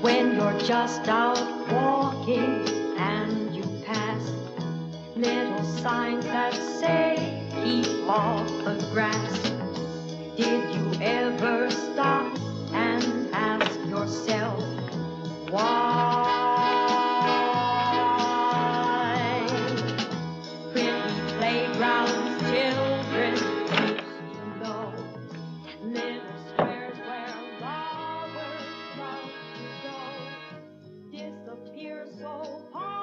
when you're just out walking and you pass. Little signs that say keep off the grass. Did you ever stop and ask yourself why years old.